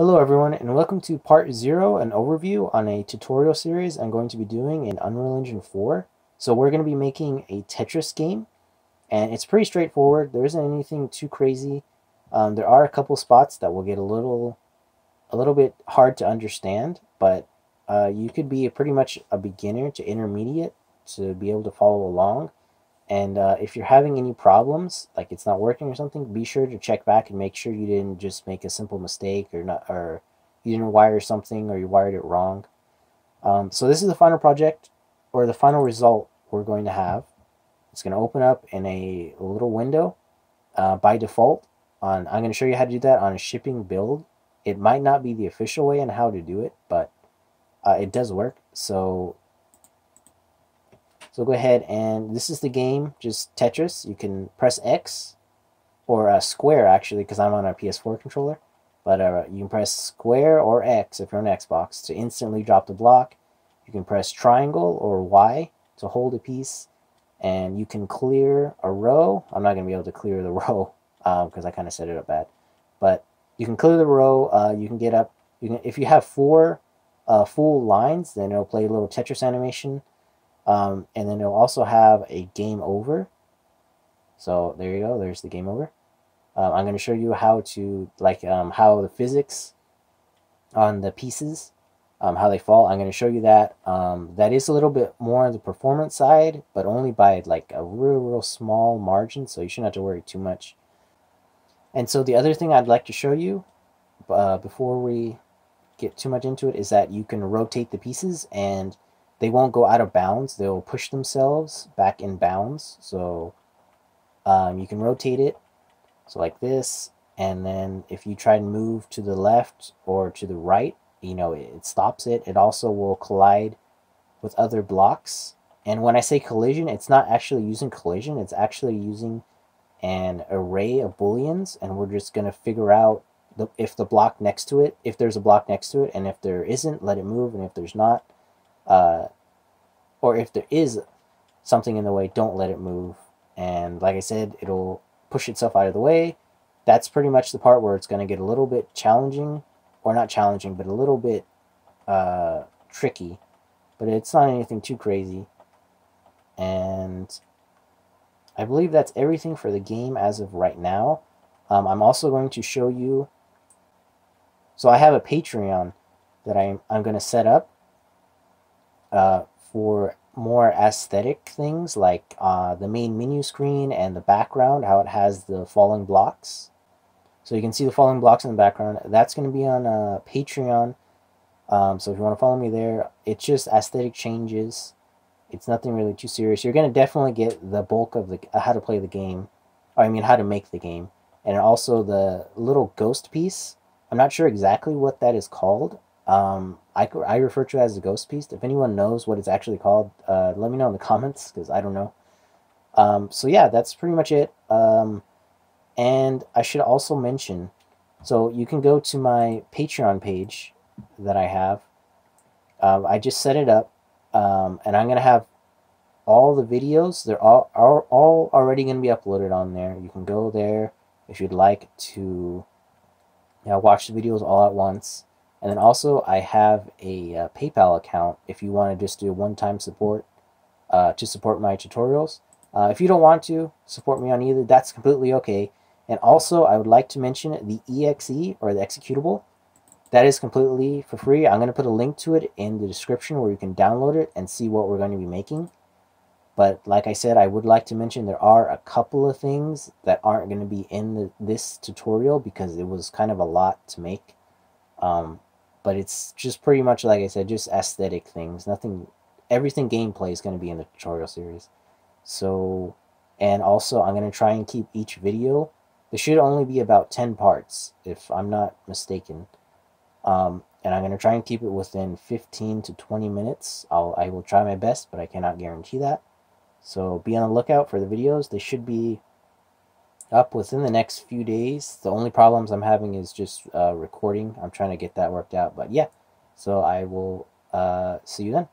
Hello everyone and welcome to part 0, an overview on a tutorial series I'm going to be doing in Unreal Engine 4. So we're going to be making a Tetris game and it's pretty straightforward. There isn't anything too crazy. Um, there are a couple spots that will get a little a little bit hard to understand, but uh, you could be pretty much a beginner to intermediate to be able to follow along. And uh, if you're having any problems, like it's not working or something, be sure to check back and make sure you didn't just make a simple mistake or not, or you didn't wire something or you wired it wrong. Um, so this is the final project or the final result we're going to have. It's going to open up in a little window uh, by default. On I'm going to show you how to do that on a shipping build. It might not be the official way and how to do it, but uh, it does work. So so go ahead and this is the game, just Tetris. You can press X or uh, square actually because I'm on a PS4 controller. But uh, you can press square or X if you're on Xbox to instantly drop the block. You can press triangle or Y to hold a piece. And you can clear a row. I'm not going to be able to clear the row because uh, I kind of set it up bad. But you can clear the row. Uh, you can get up. You can If you have four uh, full lines, then it'll play a little Tetris animation um, and then it'll also have a game over. So there you go. There's the game over. Uh, I'm going to show you how to, like, um, how the physics on the pieces, um, how they fall. I'm going to show you that. Um, that is a little bit more on the performance side, but only by, like, a real, real small margin, so you shouldn't have to worry too much. And so the other thing I'd like to show you uh, before we get too much into it is that you can rotate the pieces and they won't go out of bounds. They'll push themselves back in bounds. So um, you can rotate it. So like this. And then if you try to move to the left or to the right, you know, it, it stops it. It also will collide with other blocks. And when I say collision, it's not actually using collision. It's actually using an array of booleans. And we're just going to figure out the, if the block next to it, if there's a block next to it. And if there isn't, let it move. And if there's not, uh, or if there is something in the way, don't let it move. And like I said, it'll push itself out of the way. That's pretty much the part where it's going to get a little bit challenging, or not challenging, but a little bit uh, tricky. But it's not anything too crazy. And I believe that's everything for the game as of right now. Um, I'm also going to show you. So I have a Patreon that I'm, I'm going to set up uh, for more aesthetic things like uh, the main menu screen and the background, how it has the falling blocks. So you can see the falling blocks in the background. That's going to be on uh, Patreon. Um, so if you want to follow me there, it's just aesthetic changes. It's nothing really too serious. You're going to definitely get the bulk of the uh, how to play the game. Or, I mean, how to make the game. And also the little ghost piece. I'm not sure exactly what that is called. Um, I, I refer to it as a ghost piece. If anyone knows what it's actually called, uh, let me know in the comments because I don't know. Um, so yeah, that's pretty much it. Um, and I should also mention, so you can go to my Patreon page that I have. Uh, I just set it up, um, and I'm gonna have all the videos. They're all are all already gonna be uploaded on there. You can go there if you'd like to you know, watch the videos all at once. And then also I have a uh, PayPal account if you want to just do one-time support uh, to support my tutorials. Uh, if you don't want to support me on either, that's completely okay. And also, I would like to mention the EXE, or the executable. That is completely for free. I'm going to put a link to it in the description where you can download it and see what we're going to be making. But like I said, I would like to mention there are a couple of things that aren't going to be in the, this tutorial because it was kind of a lot to make. Um, but it's just pretty much like I said, just aesthetic things. Nothing, everything gameplay is going to be in the tutorial series. So, and also I'm going to try and keep each video. There should only be about 10 parts, if I'm not mistaken. Um, and I'm going to try and keep it within 15 to 20 minutes. I'll, I will try my best, but I cannot guarantee that. So be on the lookout for the videos. They should be up within the next few days. The only problems I'm having is just uh, recording. I'm trying to get that worked out. But yeah, so I will uh, see you then.